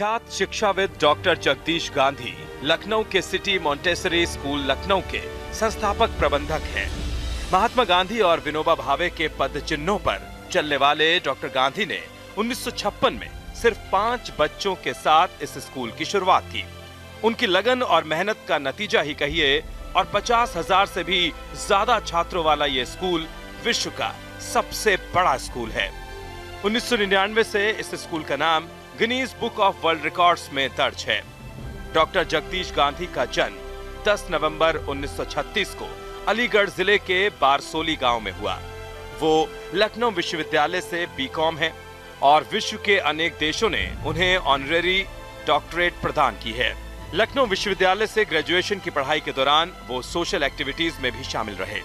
विख्यात शिक्षाविद डॉक्टर जगदीश गांधी लखनऊ के सिटी मॉन्टेसरी स्कूल लखनऊ के संस्थापक प्रबंधक हैं। महात्मा गांधी और विनोबा भावे के पद चिन्हों पर चलने वाले डॉक्टर गांधी ने 1956 में सिर्फ़ पाँच बच्चों के साथ इस स्कूल की शुरुआत की। उनकी लगन और मेहनत का नतीजा ही कहिए और पचास हज़ार से भी ज़्यादा छात्रों वाला ये स्कूल विश्व का सबसे बड़ा स्कूल है। 1999 से इस स्कूल का नाम Guinness Book of World Records में दर्ज है। डॉक्टर जगदीश गांधी का जन्म 10 नवंबर 1936 को अलीगढ़ ज़िले के बारसोली गाँव में हुआ। वो लखनऊ विश्वविद्यालय से बीकॉम है और विश्व के अनेक देशों ने उन्हें ऑनरेरी डॉक्टरेट प्रदान की है। लखनऊ विश्वविद्यालय से ग्रेजुएशन की पढ़ाई के दौरान वो सोशल एक्टिविटीज़ में भी शामिल रहे।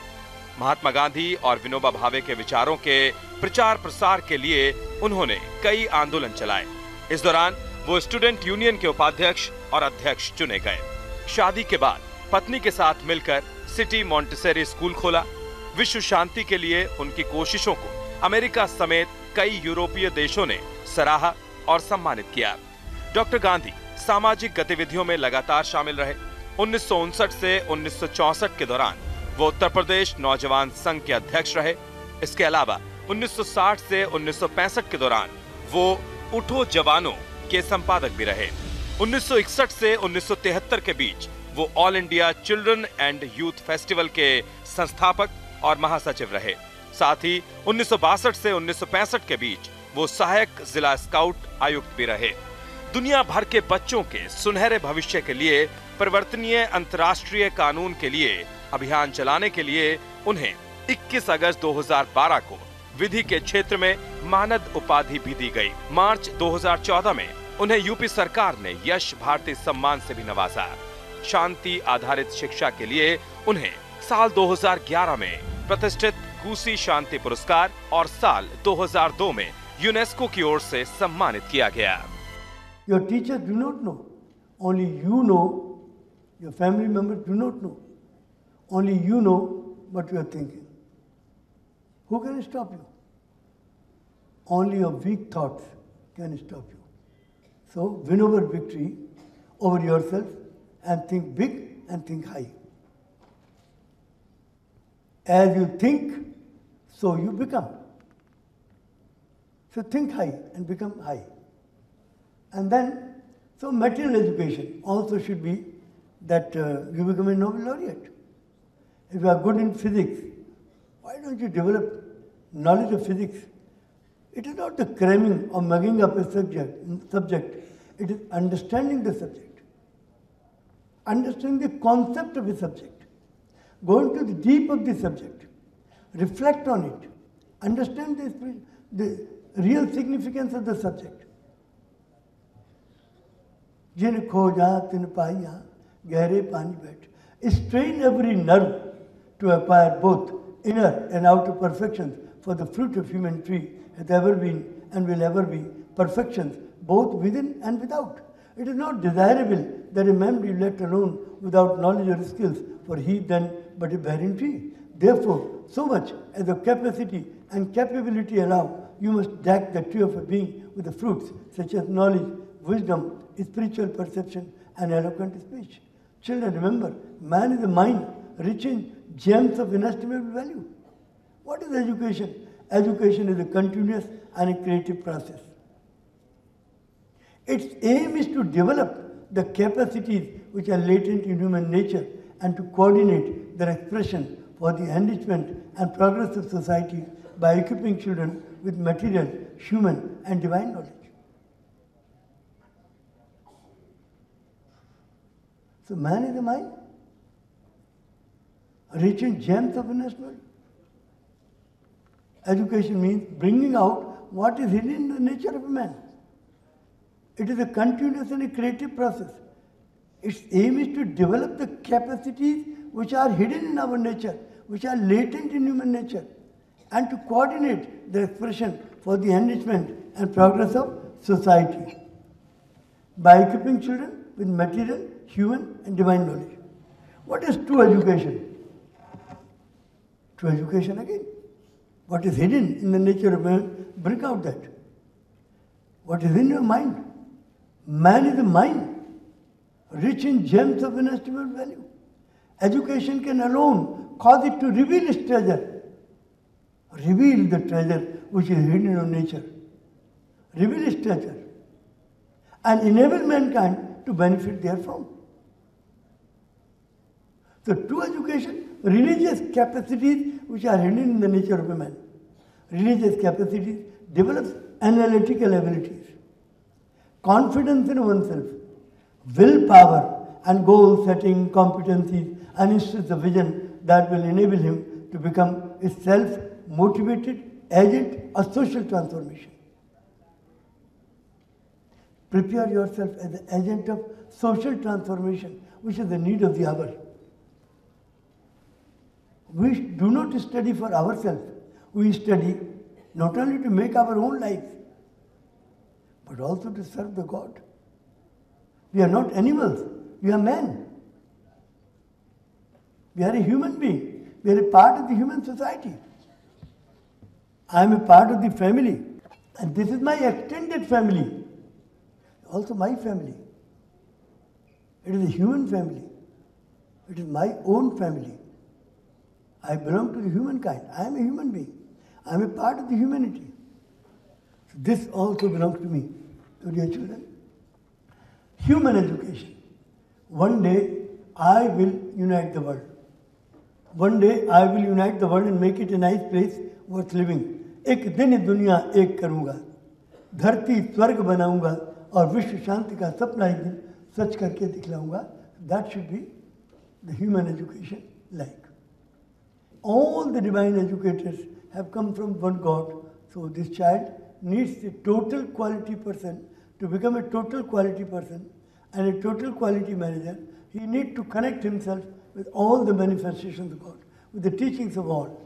महात्मा गांधी और विनोबा भावे के विचारों के प्रचार प्रसार के लिए उन्होंने कई आंदोलन चलाए। इस दौरान वो स्टूडेंट यूनियन के उपाध्यक्ष और अध्यक्ष चुने गए। शादी के बाद पत्नी के साथ मिलकर सिटी मॉन्टेसरी स्कूल खोला। विश्व शांति के लिए उनकी कोशिशों को अमेरिका समेत कई यूरोपीय देशों ने सराहा और सम्मानित किया। डॉक्टर गांधी सामाजिक गतिविधियों में लगातार शामिल रहे। उन्नीस से 1964 के दौरान वो उत्तर प्रदेश नौजवान संघ के अध्यक्ष रहे। इसके अलावा 1960 से 1965 के दौरान वो उठो जवानों के संपादक भी रहे। 1961 से 1973 के बीच वो All India Children and Youth Festival के संस्थापक और महासचिव रहे। साथ ही उन्नीस से 1965 के बीच वो सहायक जिला स्काउट आयुक्त भी रहे। दुनिया भर के बच्चों के सुनहरे भविष्य के लिए, परिवर्तनीय अंतर्राष्ट्रीय कानून के लिए, अभियान चलाने के लिए उन्हें 21 अगस्त 2012 को विधि के क्षेत्र में मानद उपाधि भी दी गई मार्च 2014 में उन्हें यूपी सरकार ने यश भारती सम्मान से भी नवाजा शांति आधारित शिक्षा के लिए उन्हें साल 2011 में प्रतिष्ठित कूसी शांति पुरस्कार और साल 2002 में यूनेस्को की ओर से सम्मानित किया गया Your teachers do not know. Only you know. Your family members do not know. Only you. Who can stop you? Only your weak thoughts can stop you. So win over victory over yourself and think big and think high. As you think, so you become. So think high and become high. And then, so material education also should be that uh, you become a Nobel laureate. If you are good in physics, why don't you develop knowledge of physics? It is not the cramming or mugging up a subject, subject. It is understanding the subject, understanding the concept of a subject, go into the deep of the subject, reflect on it, understand the, spirit- the real significance of the subject. जिन खोजा तिन पाइया गहरे पानी बैठ strain every nerve to acquire both inner and outer perfections for the fruit of human tree hath ever been and will ever be perfections both within and without it is not desirable that a man be left alone without knowledge or skills for he then but a barren tree therefore so much as the capacity and capability allow you must deck the tree of a being with the fruits such as knowledge wisdom, spiritual perception, and eloquent speech. Children, remember, man is a mind rich in gems of inestimable value. What is education? Education is a continuous and a creative process. Its aim is to develop the capacities which are latent in human nature and to coordinate their expression for the enrichment and progress of society by equipping children with material, human, and divine knowledge. So man is a mind, rich in gems of knowledge. Education means bringing out what is hidden in the nature of man. It is a continuous and a creative process. Its aim is to develop the capacities which are hidden in our nature, which are latent in human nature, and to coordinate their expression for the enrichment and progress of society by equipping children with material, human, and divine knowledge. What is true education? True education again. What is hidden in the nature of man, bring out that. What is in your mind? Man is a mind, rich in gems of inestimable value. Education can alone cause it to reveal its treasure. Reveal the treasure which is hidden in nature. Reveal its treasure. And enable mankind to benefit therefrom. So, true education, religious capacities which are hidden in the nature of a man. Religious capacities develops analytical abilities, confidence in oneself, willpower, and goal setting competencies and instills a vision that will enable him to become a self motivated agent of social transformation. Prepare yourself as an agent of social transformation, which is the need of the hour. We do not study for ourselves. We study not only to make our own life, but also to serve the God. We are not animals, we are men. We are a human being. We are a part of the human society. I am a part of the family. And this is my extended family. Also my family. It is a human family. It is my own family. I belong to the humankind. I am a human being. I am a part of the humanity. So this also belongs to me, to dear children. Human education. One day I will unite the world. One day I will unite the world and make it a nice place worth living. एक दिन दुनिया एक करूँगा धरती स्वर्ग बनाऊँगा और विश्व शांति का सपना एक दिन सच करके दिखलाऊँगा that should be the human education like all the divine educators have come from one God. So this child needs a total quality person to become a total quality person and a total quality manager. He needs to connect himself with all the manifestations of God, with the teachings of all.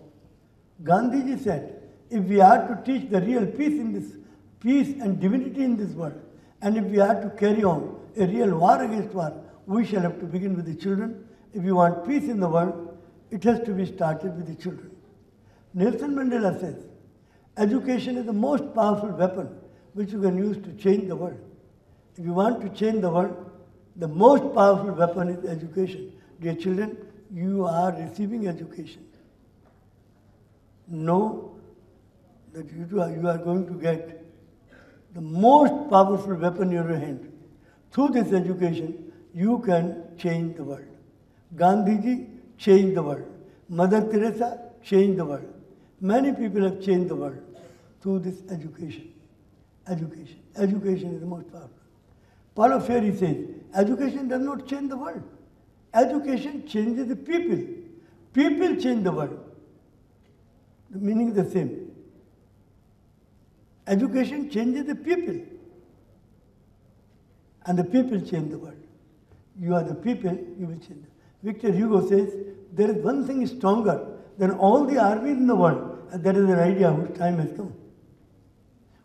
Gandhiji said, if we are to teach the real peace in this peace and divinity in this world, and if we are to carry on a real war against war, we shall have to begin with the children. If we want peace in the world, it has to be started with the children. Nelson Mandela says, education is the most powerful weapon which you can use to change the world. If you want to change the world, the most powerful weapon is education. Dear children, you are receiving education. Know that you are, you are going to get the most powerful weapon in your hand. Through this education, you can change the world. Gandhiji changed the world. Mother Teresa changed the world. Many people have changed the world through this education. Education. Education is the most powerful. Paulo Freire says, education does not change the world. Education changes the people. People change the world. The meaning is the same. Education changes the people. And the people change the world. You are the people, you will change. Victor Hugo says, there is one thing stronger than all the armies in the world, and that is an idea whose time has come.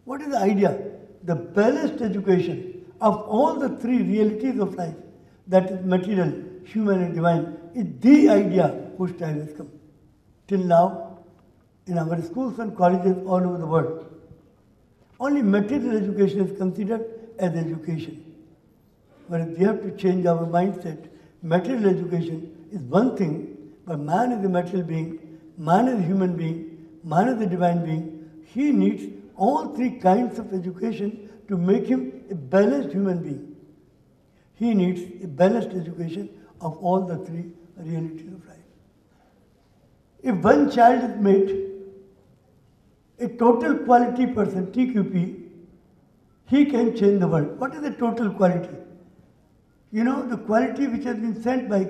What is the idea? The balanced education of all the three realities of life, that is material, human and divine, is the idea whose time has come. Till now, in our schools and colleges all over the world, only material education is considered as education. But we have to change our mindset. Material education is one thing, but man is a material being, man is a human being, man is a divine being. He needs all three kinds of education to make him a balanced human being. He needs a balanced education of all the three realities of life. If one child is made a total quality person, TQP, he can change the world. What is the total quality? You know, the quality which has been sent by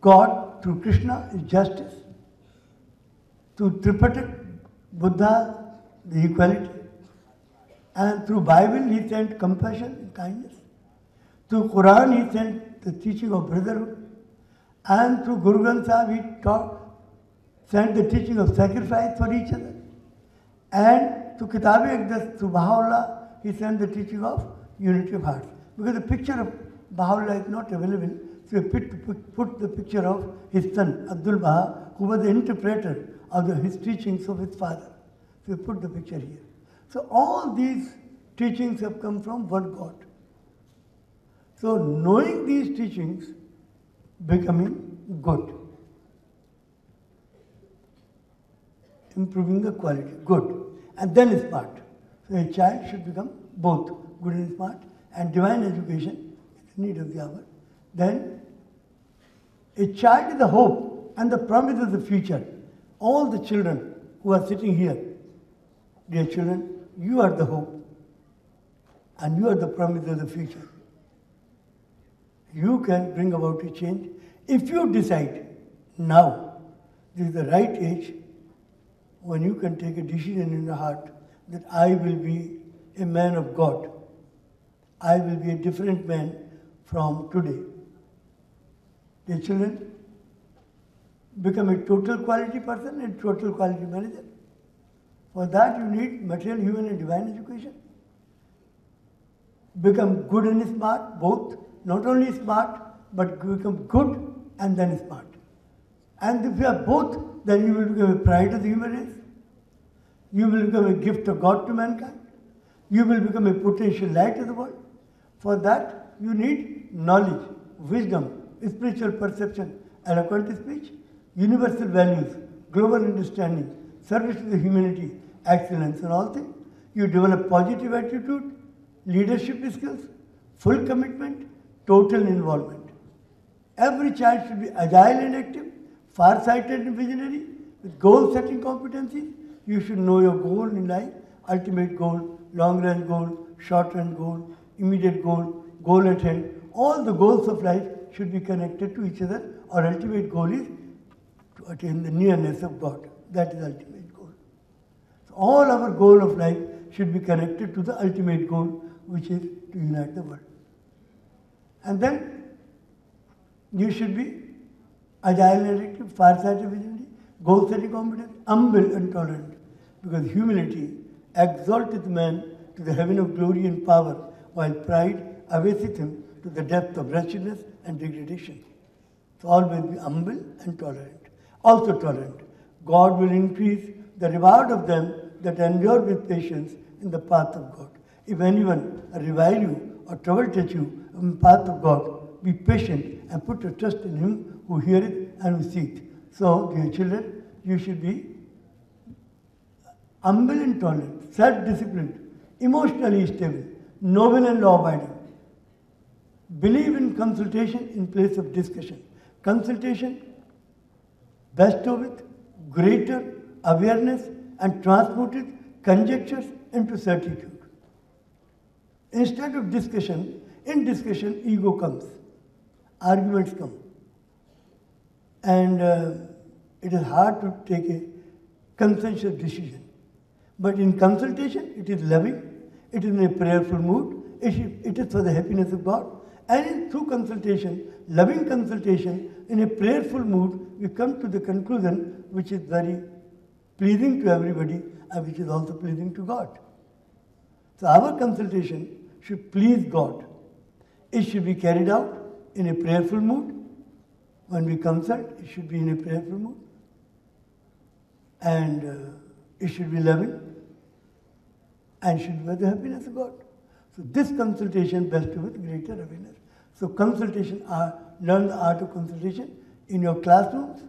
God through Krishna is justice. Through Tripitak, Buddha, the equality. And through Bible, he sent compassion and kindness. Through Quran, he sent the teaching of brotherhood. And through Guru Granth Sahib, he taught, sent the teaching of sacrifice for each other. And through Kitab-i-Aqdas, through Baha'u'llah, he sent the teaching of unity of hearts. Because the picture of Baha'u'llah is not available, so he put, put the picture of his son, Abdul Baha, who was the interpreter of the, his teachings of his father. So he put the picture here. So all these teachings have come from one God. So, knowing these teachings, becoming good, improving the quality, good, and then smart. So, a child should become both good and smart, and divine education need of the hour. Then, a child is the hope and the promise of the future. All the children who are sitting here, dear children, you are the hope and you are the promise of the future. You can bring about a change if you decide now this is the right age when you can take a decision in your heart that I will be a man of God. I will be a different man from today. The children, become a total quality person and total quality manager. For that you need material, human and divine education. Become good and smart, both. Not only smart, but become good and then smart. And if you are both, then you will become a pride of the human race. You will become a gift of God to mankind. You will become a potential light to the world. For that, you need knowledge, wisdom, spiritual perception, eloquent speech, universal values, global understanding, service to the humanity, excellence in all things. You develop positive attitude, leadership skills, full commitment, total involvement. Every child should be agile and active, far-sighted and visionary, with goal-setting competencies. You should know your goal in life, ultimate goal, long-range goal, short-range goal, immediate goal, goal at hand. All the goals of life should be connected to each other. Our ultimate goal is to attain the nearness of God. That is ultimate goal. So all our goal of life should be connected to the ultimate goal, which is to unite the world. And then you should be agile and active, far-sighted visionary, goal-setting competent, humble and tolerant. Because humility exalteth man to the heaven of glory and power, while pride abaseth him to the depth of wretchedness and degradation. So always be humble and tolerant. Also tolerant. God will increase the reward of them that endure with patience in the path of God. If anyone revile you or trouble touch you in the path of God, be patient and put your trust in him who heareth and who seeth. So, dear children, you should be humble and tolerant, self-disciplined, emotionally stable, noble and law-abiding. Believe in consultation in place of discussion. Consultation bestow with greater awareness and transmuted conjectures into certitude. Instead of discussion, in discussion, ego comes, arguments come. And uh, it is hard to take a consensual decision. But in consultation, it is loving, it is in a prayerful mood, it is for the happiness of God. And in, through consultation, loving consultation, in a prayerful mood, we come to the conclusion which is very pleasing to everybody and which is also pleasing to God. So our consultation should please God. It should be carried out in a prayerful mood. When we consult, it should be in a prayerful mood. And uh, it should be loving and should be the happiness of God. So this consultation best with greater awareness. So consultation are learn the art of consultation in your classrooms,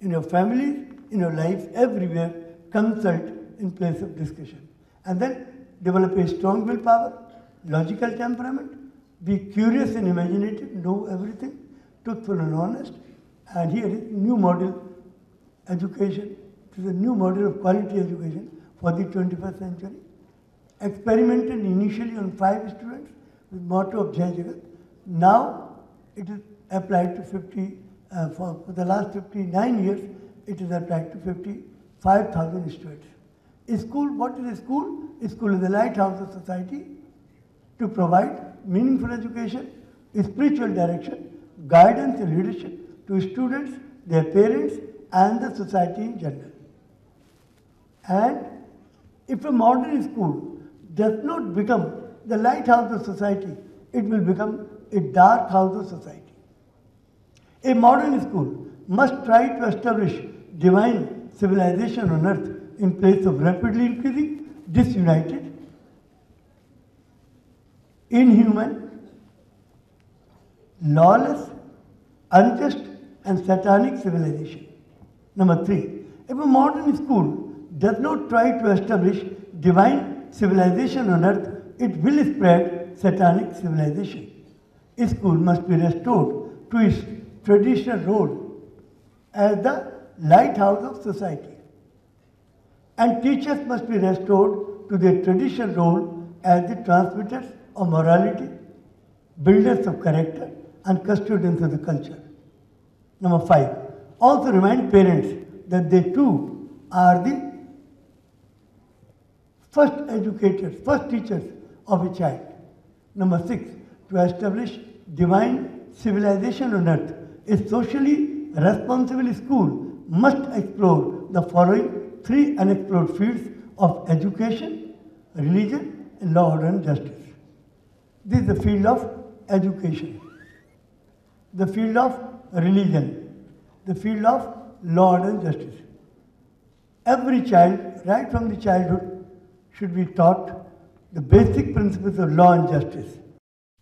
in your families, in your life, everywhere. Consult in place of discussion, and then develop a strong willpower, logical temperament, be curious and imaginative, know everything, truthful and honest. And here is new model education. It is a new model of quality education for the 21st century. Experimented initially on five students with motto of Jai Jagat. Now it is applied to 50, uh, for, for the last 59 years, it is applied to 55,000 students. A school, what is a school? A school is the lighthouse of society to provide meaningful education, spiritual direction, guidance and leadership to students, their parents and the society in general. And if a modern school does not become the lighthouse of society, it will become a dark house of society. A modern school must try to establish divine civilization on earth in place of rapidly increasing, disunited, inhuman, lawless, unjust, and satanic civilization. Number three, if a modern school does not try to establish divine civilization on earth, it will spread satanic civilization. School must be restored to its traditional role as the lighthouse of society. And teachers must be restored to their traditional role as the transmitters of morality, builders of character, and custodians of the culture. Number five, also remind parents that they too are the first educators, first teachers of a child. Number six, to establish divine civilization on earth, a socially responsible school must explore the following three unexplored fields of education, religion, and law, order, and justice. This is the field of education, the field of religion, the field of law, order, and justice. Every child, right from the childhood, should be taught the basic principles of law and justice.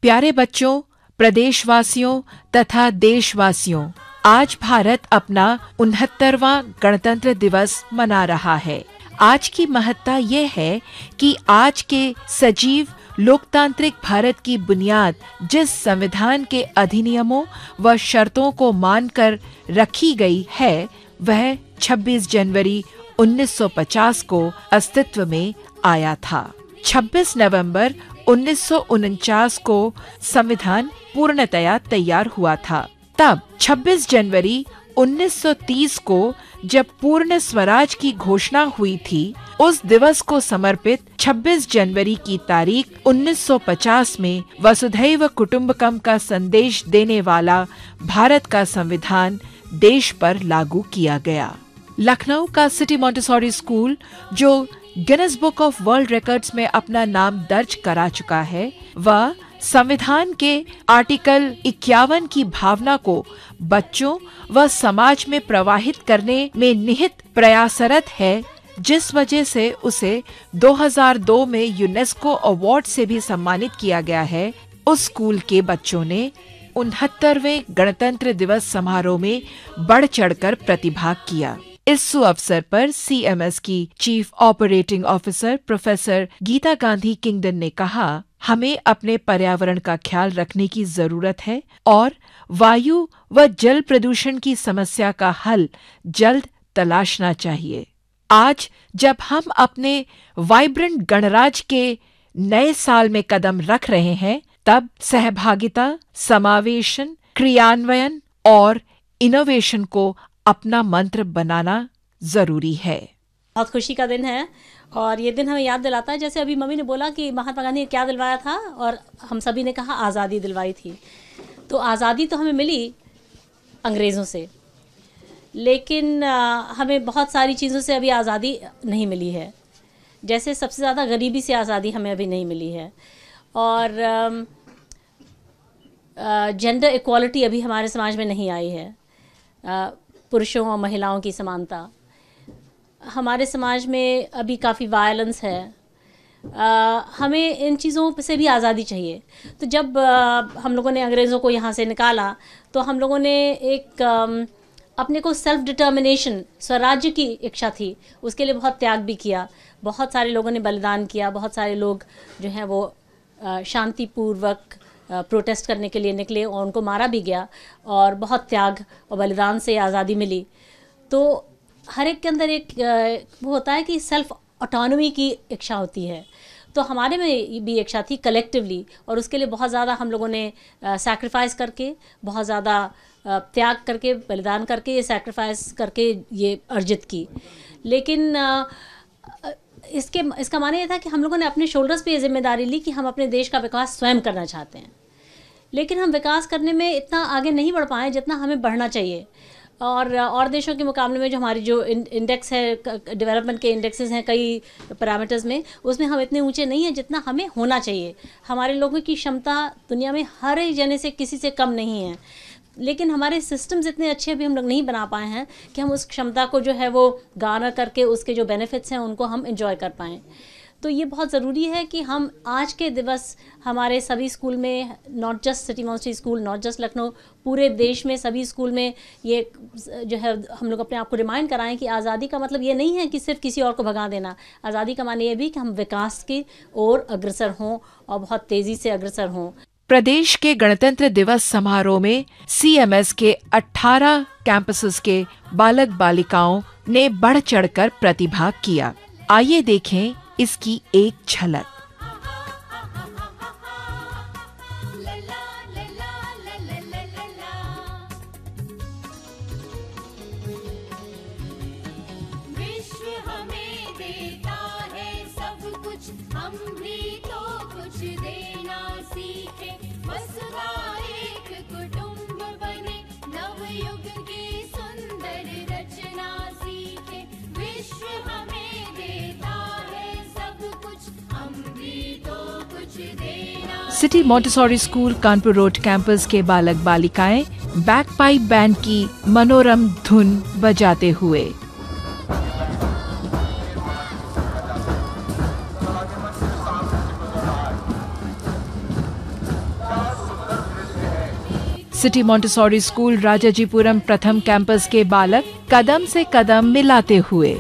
प्यारे बच्चों, प्रदेशवासियों तथा देशवासियों, आज भारत अपना उनहत्तरवा गणतंत्र दिवस मना रहा है। आज की महत्ता यह है कि आज के सजीव, लोकतांत्रिक भारत की बुनियाद जिस संविधान के अधिनियमों व शर्तों को मानकर रखी गई है, वह 26 जनवरी 1950 को अस्तित्व में आया था। 26 नवंबर उन्नीस सौ उनचास को संविधान पूर्णतया तैयार हुआ था। तब 26 जनवरी 1930 को जब पूर्ण स्वराज की घोषणा हुई थी, उस दिवस को समर्पित 26 जनवरी की तारीख 1950 में वसुधैव कुटुम्बकम का संदेश देने वाला भारत का संविधान देश पर लागू किया गया। लखनऊ का सिटी मॉन्टेसोरी स्कूल, जो Guinness Book of World Records में अपना नाम दर्ज करा चुका है। वह संविधान के आर्टिकल इक्यावन की भावना को बच्चों व समाज में प्रवाहित करने में निहित प्रयासरत है, जिस वजह से उसे 2002 में यूनेस्को अवार्ड से भी सम्मानित किया गया है। उस स्कूल के बच्चों ने उनहत्तरवे गणतंत्र दिवस समारोह में बढ़ चढ़कर प्रतिभाग किया। इस सुअवसर पर सीएमएस की chief operating officer professor Geeta Gandhi Kingdon ने कहा, हमें अपने पर्यावरण का ख्याल रखने की ज़रूरत है और वायु व जल प्रदूषण की समस्या का हल जल्द तलाशना चाहिए। आज जब हम अपने वाइब्रेंट गणराज के नए साल में कदम रख रहे हैं, तब सहभागिता, समावेशन, क्रियान्वयन और इनोवेशन को अपना मंत्र बनाना ज़रूरी है। बहुत खुशी का दिन है और ये दिन हमें याद दिलाता है। जैसे अभी मम्मी ने बोला कि महात्मा गांधी ने क्या दिलवाया था और हम सभी ने कहा आज़ादी दिलवाई थी। तो आज़ादी तो हमें मिली अंग्रेज़ों से, लेकिन हमें बहुत सारी चीज़ों से अभी आज़ादी नहीं मिली है। जैसे सबसे ज़्यादा गरीबी से आज़ादी हमें अभी नहीं मिली है। और जेंडर इक्वालिटी अभी हमारे समाज में नहीं आई है। पुरुषों और महिलाओं की समानता। हमारे समाज में अभी काफ़ी वायलेंस है। आ, हमें इन चीज़ों से भी आज़ादी चाहिए। तो जब आ, हम लोगों ने अंग्रेज़ों को यहाँ से निकाला तो हम लोगों ने एक आ, अपने को सेल्फ डिटर्मिनेशन स्वराज्य की इच्छा थी। उसके लिए बहुत त्याग भी किया। बहुत सारे लोगों ने बलिदान किया। बहुत सारे लोग जो हैं वो शांतिपूर्वक प्रोटेस्ट करने के लिए निकले और उनको मारा भी गया और बहुत त्याग और बलिदान से आज़ादी मिली। तो हर एक के अंदर एक वो होता है कि सेल्फ ऑटोनॉमी की इच्छा होती है। तो हमारे में भी इच्छा थी कलेक्टिवली और उसके लिए बहुत ज़्यादा हम लोगों ने सैक्रिफाइस करके, बहुत ज़्यादा त्याग करके, बलिदान करके ये सैक्रिफाइस करके ये अर्जित की। लेकिन इसके, इसका माने ये था कि हम लोगों ने अपने शोल्डर्स पे ये ज़िम्मेदारी ली कि हम अपने देश का विकास स्वयं करना चाहते हैं। लेकिन हम विकास करने में इतना आगे नहीं बढ़ पाए जितना हमें बढ़ना चाहिए। और और देशों के मुकाबले में जो हमारी जो इंडेक्स है डेवलपमेंट के इंडेक्सेस हैं कई पैरामीटर्स में, उसमें हम इतने ऊँचे नहीं हैं जितना हमें होना चाहिए। हमारे लोगों की क्षमता दुनिया में हर एक जने से किसी से कम नहीं है। लेकिन हमारे सिस्टम्स इतने अच्छे अभी हम लोग नहीं बना पाए हैं कि हम उस क्षमता को जो है वो गाना करके उसके जो बेनिफिट्स हैं उनको हम इंजॉय कर पाएँ। तो ये बहुत ज़रूरी है कि हम आज के दिवस हमारे सभी स्कूल में not just City Montessori School not just Lucknow पूरे देश में सभी स्कूल में ये जो है हम लोग अपने आप को रिमाइंड कराएँ कि आज़ादी का मतलब ये नहीं है कि सिर्फ़ किसी और को भगा देना। आज़ादी का माने ये भी कि हम विकास की ओर अग्रसर हों और बहुत तेज़ी से अग्रसर हों। प्रदेश के गणतंत्र दिवस समारोह में सीएमएस के 18 कैंपसेस के बालक बालिकाओं ने बढ़ चढ़कर प्रतिभाग किया। आइए देखें इसकी एक झलक। City Montessori School Kanpur road campus के बालक बालिकाएँ बैक पाइप बैंड की मनोरम धुन बजाते हुए। सिटी मोंटेसोरी स्कूल राजाजीपुरम प्रथम कैंपस के बालक कदम से कदम मिलाते हुए।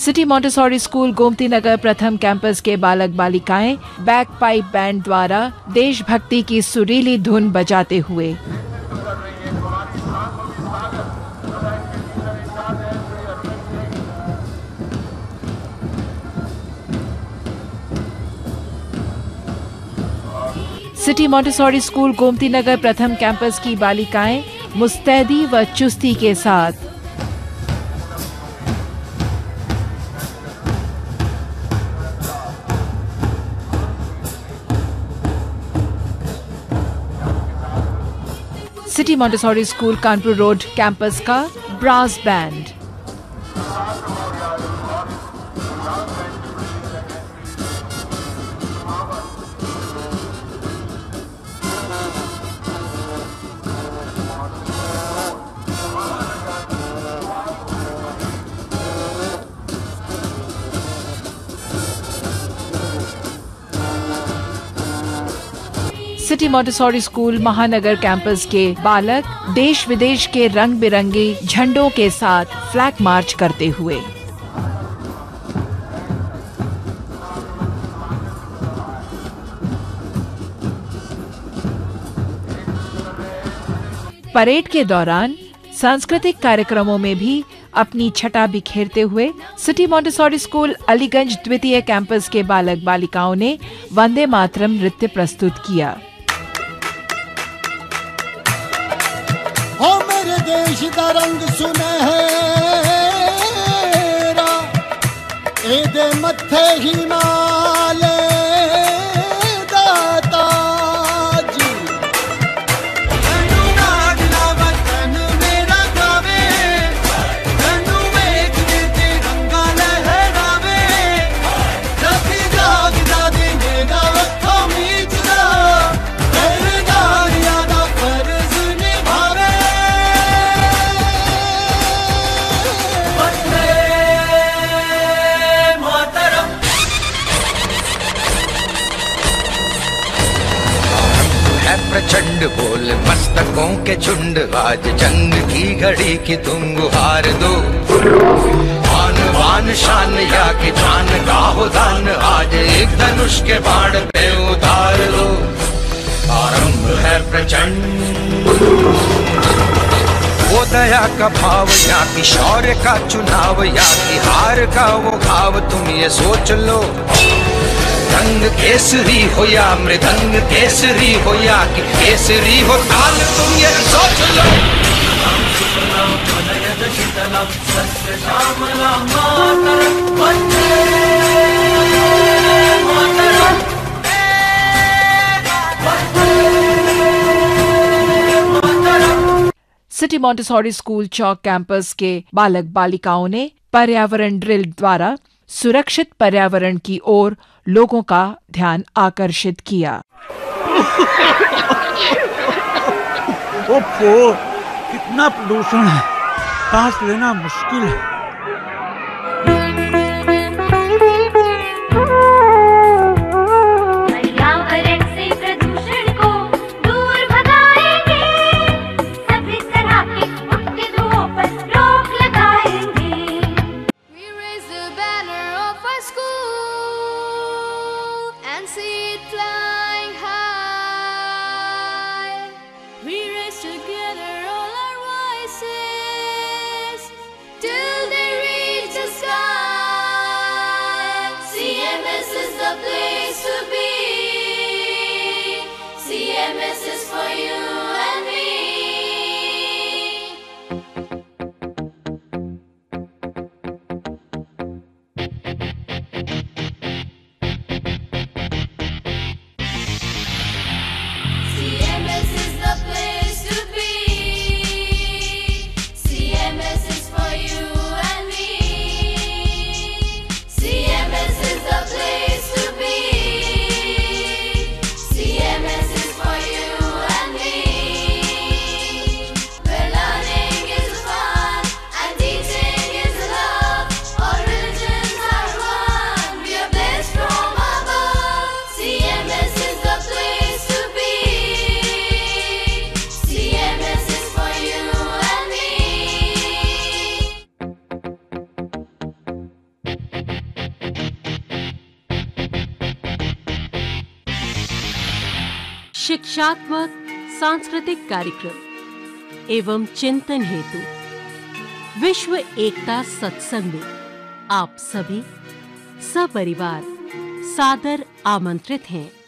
City Montessori School Gomti Nagar प्रथम कैंपस के बालक बालिकाएँ बैक पाइप बैंड द्वारा देशभक्ति की सुरीली धुन बजाते हुए। City Montessori School Gomti Nagar प्रथम कैंपस की बालिकाएँ मुस्तैदी व चुस्ती के साथ City School Kanpur road campus का brass band City Montessori School Mahanagar campus के बालक देश विदेश के रंग बिरंगे झंडों के साथ फ्लैग मार्च करते हुए। परेड के दौरान सांस्कृतिक कार्यक्रमों में भी अपनी छटा बिखेरते हुए सिटी मोंटेसोरी स्कूल, अलीगंज द्वितीय कैंपस के बालक बालिकाओं ने वंदे मातरम नृत्य प्रस्तुत किया। आकाश का रंग सुनहरा। ए दे मथे ही ना के झुंड, आज जंग की घड़ी की तुम गुहार दो। आन बान शान, या कि जान का हो दान, आज एक धनुष के बाण पे उतार दो। आरंभ है प्रचंड। वो दया का भाव, या कि शौर्य का चुनाव, या कि हार का वो भाव, तुम ये सोच लो। रंग केसरी हो या मृदंग केसरी हो या कि केसरी हो ताल तुम ये सोच लो। City Montessori School Chowk campus के बालक बालिकाओं ने पर्यावरण ड्रिल द्वारा सुरक्षित पर्यावरण की ओर लोगों का ध्यान आकर्षित किया। कितना प्रदूषण है। सांस लेना मुश्किल है। सांस्कृतिक कार्यक्रम एवं चिंतन हेतु। विश्व एकता सत्संग में आप सभी सपरिवार सादर आमंत्रित हैं।